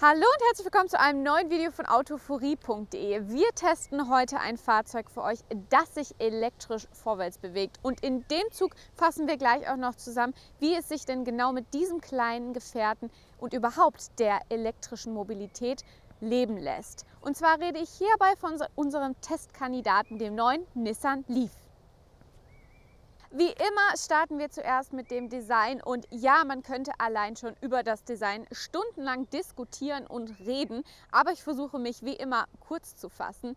Hallo und herzlich willkommen zu einem neuen Video von autoforie.de. Wir testen heute ein Fahrzeug für euch, das sich elektrisch vorwärts bewegt. Und in dem Zug fassen wir gleich auch noch zusammen, wie es sich denn genau mit diesem kleinen Gefährten und überhaupt der elektrischen Mobilität leben lässt. Und zwar rede ich hierbei von unserem Testkandidaten, dem neuen Nissan Leaf. Wie immer starten wir zuerst mit dem Design. Und ja, man könnte allein schon über das Design stundenlang diskutieren und reden, aber ich versuche mich wie immer kurz zu fassen.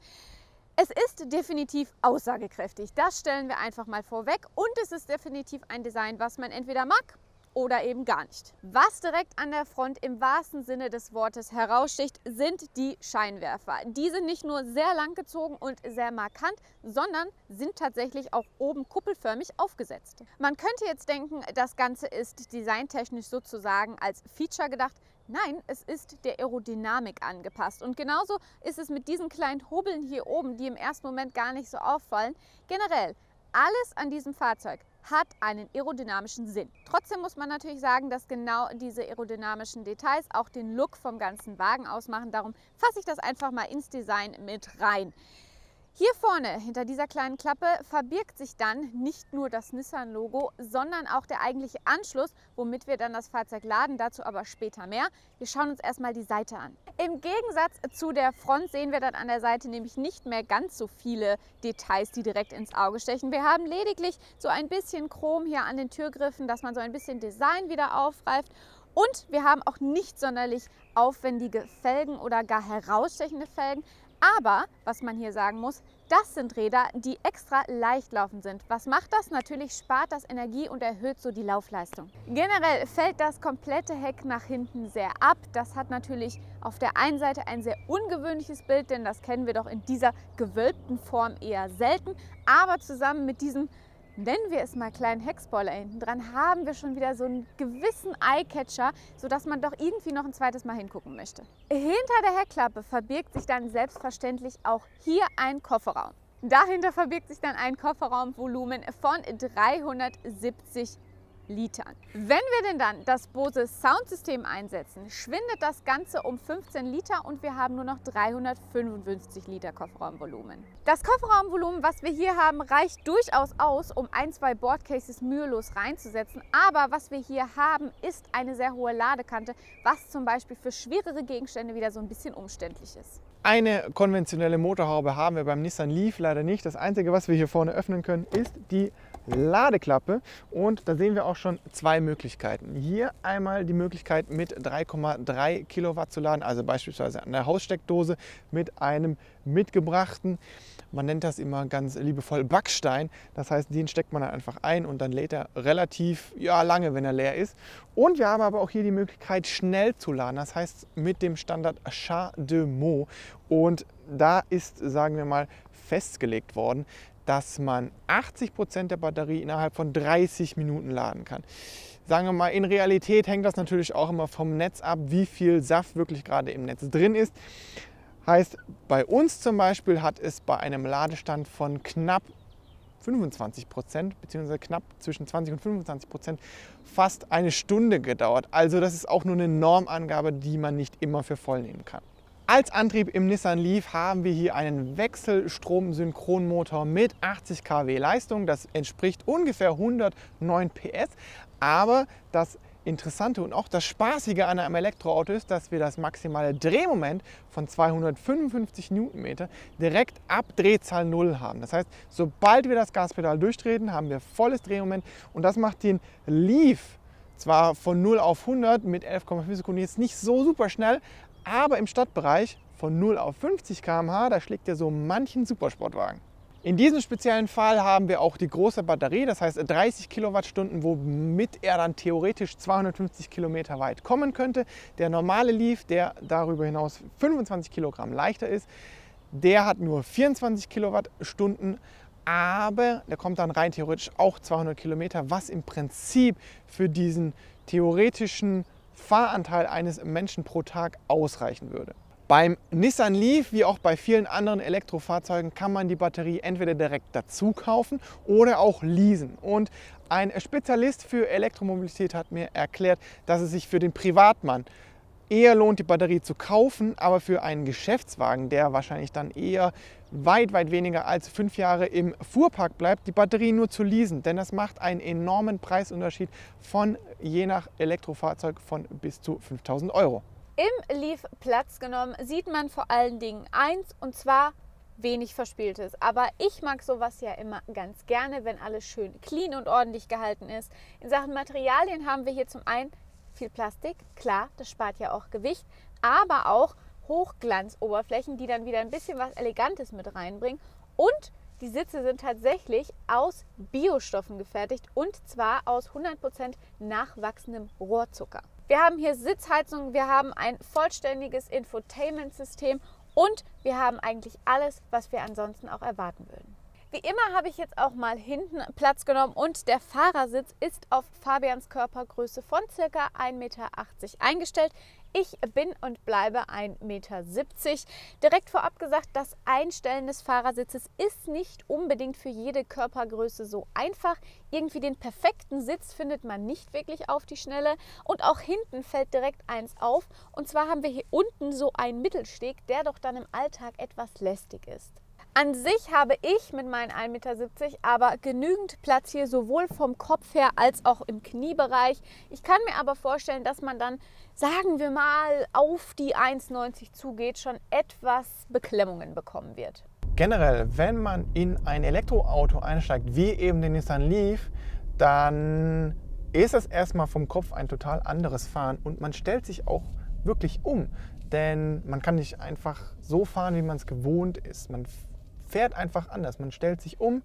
Es ist definitiv aussagekräftig, das stellen wir einfach mal vorweg. Und es ist definitiv ein Design, was man entweder mag oder eben gar nicht. Was direkt an der Front im wahrsten Sinne des Wortes heraussticht, sind die Scheinwerfer. Die sind nicht nur sehr lang gezogen und sehr markant, sondern sind tatsächlich auch oben kuppelförmig aufgesetzt. Man könnte jetzt denken, das Ganze ist designtechnisch sozusagen als Feature gedacht. Nein, es ist der Aerodynamik angepasst. Und genauso ist es mit diesen kleinen Hobeln hier oben, die im ersten Moment gar nicht so auffallen. Generell, alles an diesem Fahrzeug hat einen aerodynamischen Sinn. Trotzdem muss man natürlich sagen, dass genau diese aerodynamischen Details auch den Look vom ganzen Wagen ausmachen. Darum fasse ich das einfach mal ins Design mit rein. Hier vorne, hinter dieser kleinen Klappe, verbirgt sich dann nicht nur das Nissan-Logo, sondern auch der eigentliche Anschluss, womit wir dann das Fahrzeug laden. Dazu aber später mehr. Wir schauen uns erstmal die Seite an. Im Gegensatz zu der Front sehen wir dann an der Seite nämlich nicht mehr ganz so viele Details, die direkt ins Auge stechen. Wir haben lediglich so ein bisschen Chrom hier an den Türgriffen, dass man so ein bisschen Design wieder aufgreift. Und wir haben auch nicht sonderlich aufwendige Felgen oder gar herausstechende Felgen. Aber, was man hier sagen muss, das sind Räder, die extra leicht laufend sind. Was macht das? Natürlich spart das Energie und erhöht so die Laufleistung. Generell fällt das komplette Heck nach hinten sehr ab. Das hat natürlich auf der einen Seite ein sehr ungewöhnliches Bild, denn das kennen wir doch in dieser gewölbten Form eher selten. Aber zusammen mit diesem nennen wir es mal kleinen Heckspoiler hinten dran, haben wir schon wieder so einen gewissen Eyecatcher, sodass man doch irgendwie noch ein zweites Mal hingucken möchte. Hinter der Heckklappe verbirgt sich dann selbstverständlich auch hier ein Kofferraum. Dahinter verbirgt sich dann ein Kofferraumvolumen von 370 Litern. Wenn wir denn dann das Bose Soundsystem einsetzen, schwindet das Ganze um 15 Liter und wir haben nur noch 355 Liter Kofferraumvolumen. Das Kofferraumvolumen, was wir hier haben, reicht durchaus aus, um ein, zwei Boardcases mühelos reinzusetzen. Aber was wir hier haben, ist eine sehr hohe Ladekante, was zum Beispiel für schwerere Gegenstände wieder so ein bisschen umständlich ist. Eine konventionelle Motorhaube haben wir beim Nissan Leaf leider nicht. Das Einzige, was wir hier vorne öffnen können, ist die Ladeklappe und da sehen wir auch schon zwei Möglichkeiten. Hier einmal die Möglichkeit mit 3,3 Kilowatt zu laden, also beispielsweise an der Haussteckdose mit einem mitgebrachten, man nennt das immer ganz liebevoll Backstein. Das heißt, den steckt man dann einfach ein und dann lädt er relativ ja, lange, wenn er leer ist. Und wir haben aber auch hier die Möglichkeit, schnell zu laden. Das heißt, mit dem Standard Char de Meaux. Und da ist, sagen wir mal, festgelegt worden, dass man 80 Prozent der Batterie innerhalb von 30 Minuten laden kann. Sagen wir mal, in Realität hängt das natürlich auch immer vom Netz ab, wie viel Saft wirklich gerade im Netz drin ist. Heißt, bei uns zum Beispiel hat es bei einem Ladestand von knapp 25 Prozent, beziehungsweise knapp zwischen 20 und 25 Prozent, fast eine Stunde gedauert. Also das ist auch nur eine Normangabe, die man nicht immer für voll nehmen kann. Als Antrieb im Nissan Leaf haben wir hier einen Wechselstrom-Synchronmotor mit 80 kW Leistung. Das entspricht ungefähr 109 PS. Aber das Interessante und auch das Spaßige an einem Elektroauto ist, dass wir das maximale Drehmoment von 255 Newtonmeter direkt ab Drehzahl 0 haben. Das heißt, sobald wir das Gaspedal durchtreten, haben wir volles Drehmoment und das macht den Leaf zwar von 0 auf 100 mit 11,5 Sekunden jetzt nicht so super schnell, aber im Stadtbereich von 0 auf 50 km/h, da schlägt er so manchen Supersportwagen. In diesem speziellen Fall haben wir auch die große Batterie, das heißt 30 Kilowattstunden, womit er dann theoretisch 250 Kilometer weit kommen könnte. Der normale Leaf, der darüber hinaus 25 Kilogramm leichter ist, der hat nur 24 Kilowattstunden, aber der kommt dann rein theoretisch auch 200 Kilometer, was im Prinzip für diesen theoretischen Fahranteil eines Menschen pro Tag ausreichen würde. Beim Nissan Leaf, wie auch bei vielen anderen Elektrofahrzeugen, kann man die Batterie entweder direkt dazu kaufen oder auch leasen. Und ein Spezialist für Elektromobilität hat mir erklärt, dass es sich für den Privatmann eher lohnt, die Batterie zu kaufen, aber für einen Geschäftswagen, der wahrscheinlich dann eher weit, weit weniger als fünf Jahre im Fuhrpark bleibt, die Batterie nur zu leasen. Denn das macht einen enormen Preisunterschied von je nach Elektrofahrzeug von bis zu 5000 Euro. Im Leaf Platz genommen sieht man vor allen Dingen eins und zwar wenig Verspieltes. Aber ich mag sowas ja immer ganz gerne, wenn alles schön clean und ordentlich gehalten ist. In Sachen Materialien haben wir hier zum einen viel Plastik, klar, das spart ja auch Gewicht, aber auch Hochglanzoberflächen, die dann wieder ein bisschen was Elegantes mit reinbringen. Und die Sitze sind tatsächlich aus Biostoffen gefertigt und zwar aus 100% nachwachsendem Rohrzucker. Wir haben hier Sitzheizung, wir haben ein vollständiges Infotainment-System und wir haben eigentlich alles, was wir ansonsten auch erwarten würden. Wie immer habe ich jetzt auch mal hinten Platz genommen und der Fahrersitz ist auf Fabians Körpergröße von ca. 1,80 Meter eingestellt. Ich bin und bleibe 1,70 Meter. Direkt vorab gesagt, das Einstellen des Fahrersitzes ist nicht unbedingt für jede Körpergröße so einfach. Irgendwie den perfekten Sitz findet man nicht wirklich auf die Schnelle. Und auch hinten fällt direkt eins auf. Und zwar haben wir hier unten so einen Mittelsteg, der doch dann im Alltag etwas lästig ist. An sich habe ich mit meinen 1,70 Meter aber genügend Platz hier sowohl vom Kopf her als auch im Kniebereich. Ich kann mir aber vorstellen, dass man dann, sagen wir mal, auf die 1,90 zugeht, schon etwas Beklemmungen bekommen wird. Generell, wenn man in ein Elektroauto einsteigt, wie eben den Nissan Leaf, dann ist das erstmal vom Kopf ein total anderes Fahren und man stellt sich auch wirklich um. Denn man kann nicht einfach so fahren, wie man es gewohnt ist. Man fährt einfach anders. Man stellt sich um.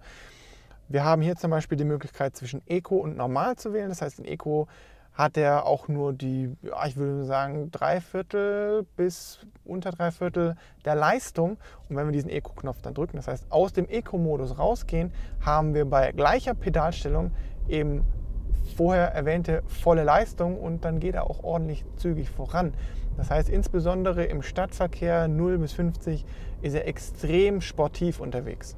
Wir haben hier zum Beispiel die Möglichkeit zwischen Eco und Normal zu wählen. Das heißt, in Eco hat er auch nur die, ich würde sagen, drei Viertel bis unter drei Viertel der Leistung. Und wenn wir diesen Eco-Knopf dann drücken, das heißt aus dem Eco-Modus rausgehen, haben wir bei gleicher Pedalstellung eben vorher erwähnte volle Leistung und dann geht er auch ordentlich zügig voran. Das heißt, insbesondere im Stadtverkehr 0 bis 50 ist er extrem sportiv unterwegs.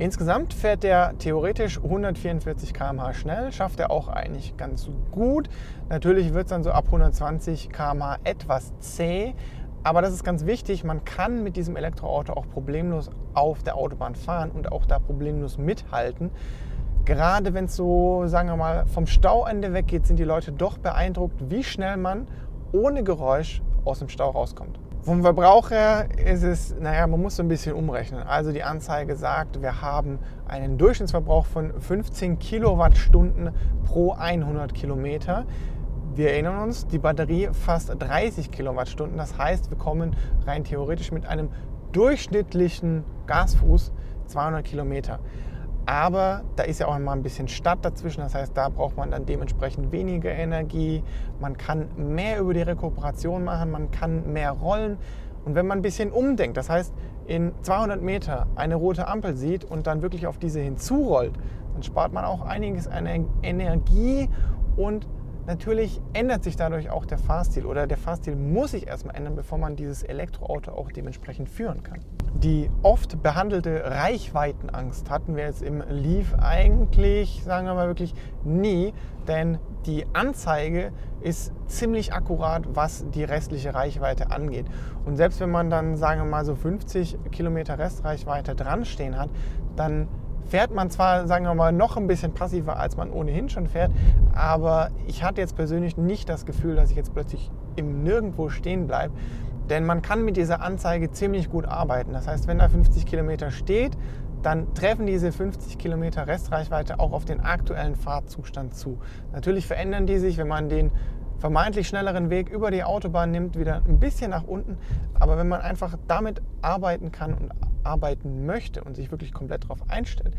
Insgesamt fährt er theoretisch 144 km/h schnell, schafft er auch eigentlich ganz gut. Natürlich wird es dann so ab 120 km/h etwas zäh, aber das ist ganz wichtig, man kann mit diesem Elektroauto auch problemlos auf der Autobahn fahren und auch da problemlos mithalten. Gerade wenn es so, sagen wir mal, vom Stauende weggeht, sind die Leute doch beeindruckt, wie schnell man ohne Geräusch aus dem Stau rauskommt. Vom Verbraucher ist es, naja, man muss so ein bisschen umrechnen. Also die Anzeige sagt, wir haben einen Durchschnittsverbrauch von 15 Kilowattstunden pro 100 Kilometer. Wir erinnern uns, die Batterie fast 30 Kilowattstunden. Das heißt, wir kommen rein theoretisch mit einem durchschnittlichen Gasfuß 200 Kilometer. Aber da ist ja auch mal ein bisschen Stadt dazwischen. Das heißt, da braucht man dann dementsprechend weniger Energie. Man kann mehr über die Rekuperation machen, man kann mehr rollen. Und wenn man ein bisschen umdenkt, das heißt, in 200 Meter eine rote Ampel sieht und dann wirklich auf diese hinzurollt, dann spart man auch einiges an Energie und natürlich ändert sich dadurch auch der Fahrstil oder der Fahrstil muss sich erstmal ändern, bevor man dieses Elektroauto auch dementsprechend führen kann. Die oft behandelte Reichweitenangst hatten wir jetzt im Leaf eigentlich, sagen wir mal wirklich, nie, denn die Anzeige ist ziemlich akkurat, was die restliche Reichweite angeht. Und selbst wenn man dann, sagen wir mal, so 50 Kilometer Restreichweite dran stehen hat, dann fährt man zwar, sagen wir mal, noch ein bisschen passiver, als man ohnehin schon fährt, aber ich hatte jetzt persönlich nicht das Gefühl, dass ich jetzt plötzlich im Nirgendwo stehen bleibe. Denn man kann mit dieser Anzeige ziemlich gut arbeiten. Das heißt, wenn da 50 Kilometer steht, dann treffen diese 50 Kilometer Restreichweite auch auf den aktuellen Fahrzustand zu. Natürlich verändern die sich, wenn man den vermeintlich schnelleren Weg über die Autobahn nimmt, wieder ein bisschen nach unten. Aber wenn man einfach damit arbeiten kann und arbeiten möchte und sich wirklich komplett darauf einstellt,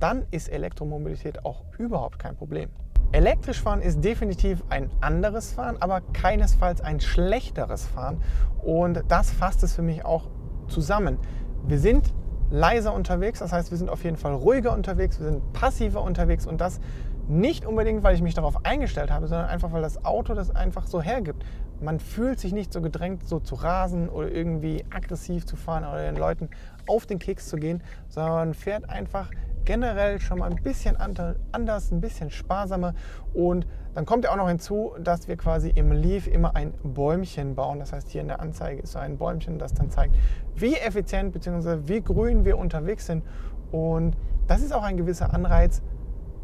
dann ist Elektromobilität auch überhaupt kein Problem. Elektrisch fahren ist definitiv ein anderes Fahren, aber keinesfalls ein schlechteres Fahren. Und das fasst es für mich auch zusammen. Wir sind leiser unterwegs, das heißt, wir sind auf jeden Fall ruhiger unterwegs, wir sind passiver unterwegs und das Nicht unbedingt, weil ich mich darauf eingestellt habe, sondern einfach, weil das Auto das einfach so hergibt. Man fühlt sich nicht so gedrängt, so zu rasen oder irgendwie aggressiv zu fahren oder den Leuten auf den Keks zu gehen, sondern fährt einfach generell schon mal ein bisschen anders, ein bisschen sparsamer. Und dann kommt ja auch noch hinzu, dass wir quasi im Leaf immer ein Bäumchen bauen. Das heißt, hier in der Anzeige ist so ein Bäumchen, das dann zeigt, wie effizient bzw. wie grün wir unterwegs sind. Und das ist auch ein gewisser Anreiz,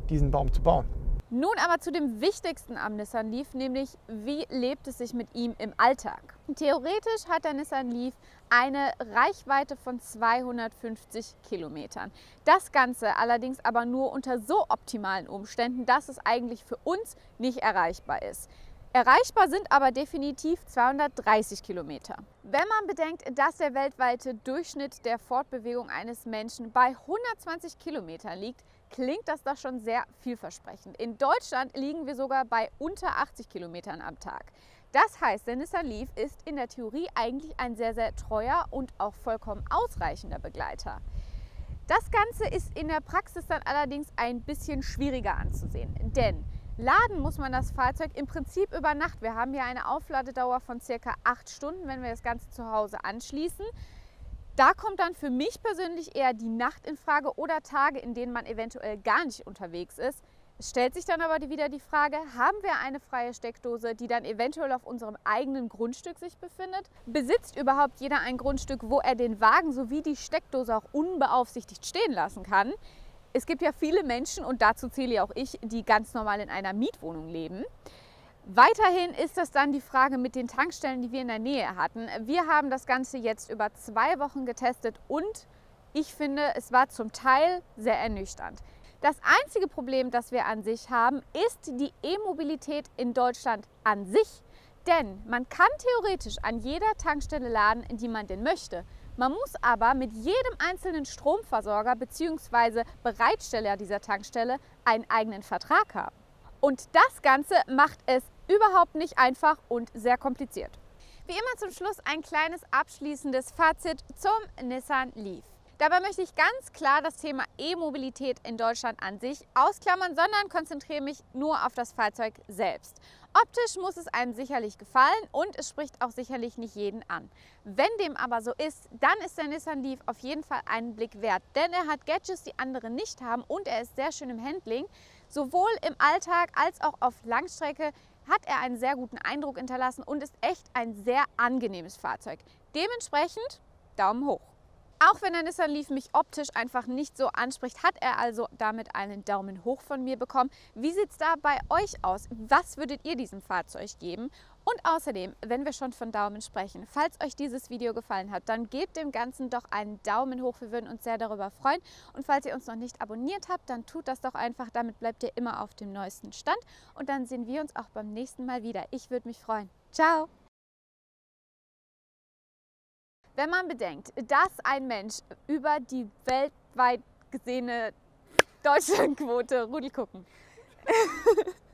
diesen Baum zu bauen. Nun aber zu dem Wichtigsten am Nissan Leaf, nämlich wie lebt es sich mit ihm im Alltag. Theoretisch hat der Nissan Leaf eine Reichweite von 250 Kilometern. Das Ganze allerdings aber nur unter so optimalen Umständen, dass es eigentlich für uns nicht erreichbar ist. Erreichbar sind aber definitiv 230 Kilometer. Wenn man bedenkt, dass der weltweite Durchschnitt der Fortbewegung eines Menschen bei 120 Kilometern liegt, klingt das doch schon sehr vielversprechend. In Deutschland liegen wir sogar bei unter 80 Kilometern am Tag. Das heißt, der Nissan Leaf ist in der Theorie eigentlich ein sehr, sehr treuer und auch vollkommen ausreichender Begleiter. Das Ganze ist in der Praxis dann allerdings ein bisschen schwieriger anzusehen, denn Laden muss man das Fahrzeug im Prinzip über Nacht. Wir haben hier eine Aufladedauer von circa acht Stunden, wenn wir das Ganze zu Hause anschließen. Da kommt dann für mich persönlich eher die Nacht in Frage oder Tage, in denen man eventuell gar nicht unterwegs ist. Es stellt sich dann aber wieder die Frage, haben wir eine freie Steckdose, die dann eventuell auf unserem eigenen Grundstück sich befindet? Besitzt überhaupt jeder ein Grundstück, wo er den Wagen sowie die Steckdose auch unbeaufsichtigt stehen lassen kann? Es gibt ja viele Menschen, und dazu zähle ja auch ich, die ganz normal in einer Mietwohnung leben. Weiterhin ist das dann die Frage mit den Tankstellen, die wir in der Nähe hatten. Wir haben das Ganze jetzt über zwei Wochen getestet und ich finde, es war zum Teil sehr ernüchternd. Das einzige Problem, das wir an sich haben, ist die E-Mobilität in Deutschland an sich. Denn man kann theoretisch an jeder Tankstelle laden, in die man denn möchte. Man muss aber mit jedem einzelnen Stromversorger bzw. Bereitsteller dieser Tankstelle einen eigenen Vertrag haben. Und das Ganze macht es überhaupt nicht einfach und sehr kompliziert. Wie immer zum Schluss ein kleines abschließendes Fazit zum Nissan Leaf. Dabei möchte ich ganz klar das Thema E-Mobilität in Deutschland an sich ausklammern, sondern konzentriere mich nur auf das Fahrzeug selbst. Optisch muss es einem sicherlich gefallen und es spricht auch sicherlich nicht jeden an. Wenn dem aber so ist, dann ist der Nissan Leaf auf jeden Fall einen Blick wert, denn er hat Gadgets, die andere nicht haben und er ist sehr schön im Handling. Sowohl im Alltag als auch auf Langstrecke hat er einen sehr guten Eindruck hinterlassen und ist echt ein sehr angenehmes Fahrzeug. Dementsprechend Daumen hoch. Auch wenn der Nissan Leaf mich optisch einfach nicht so anspricht, hat er also damit einen Daumen hoch von mir bekommen. Wie sieht es da bei euch aus? Was würdet ihr diesem Fahrzeug geben? Und außerdem, wenn wir schon von Daumen sprechen, falls euch dieses Video gefallen hat, dann gebt dem Ganzen doch einen Daumen hoch. Wir würden uns sehr darüber freuen. Und falls ihr uns noch nicht abonniert habt, dann tut das doch einfach. Damit bleibt ihr immer auf dem neuesten Stand. Und dann sehen wir uns auch beim nächsten Mal wieder. Ich würde mich freuen. Ciao! Wenn man bedenkt, dass ein Mensch über die weltweit gesehene Deutschlandquote, Rudel gucken,